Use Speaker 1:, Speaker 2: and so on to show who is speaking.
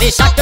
Speaker 1: Daddy shark.